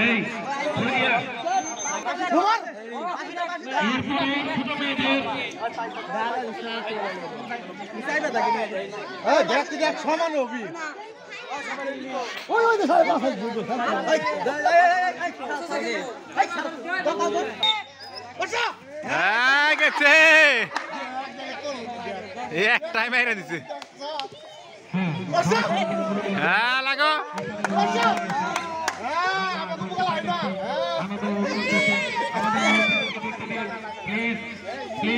এই ধরিয়া হ্যাঁ গেছে। এই একটাই মেরে দিছে। হ্যাঁ লাগো প্লিজ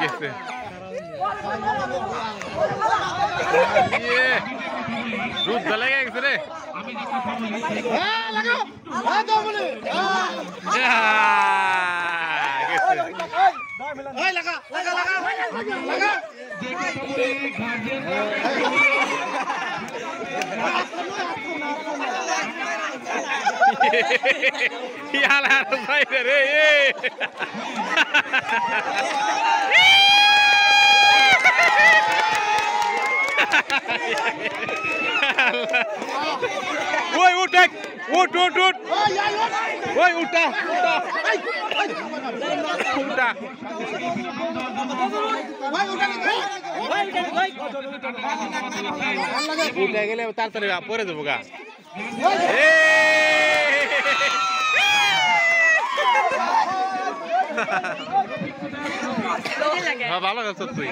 গেছে ইয়ে, যুদ্ধ লেগে গেছে রে আমি যে কথা বলি সেই ইয়া, গেছে যে কথা বলি গার্জেন ইয়ালা বাইরে রে এ। ওই উঠ এক, উঠ উঠ উঠ। ওই উঠা উঠা। উঠে। গেলে তাড়াতাড়ি পরে দেবো গা। হ্যাঁ, ভালো গেছ তুই।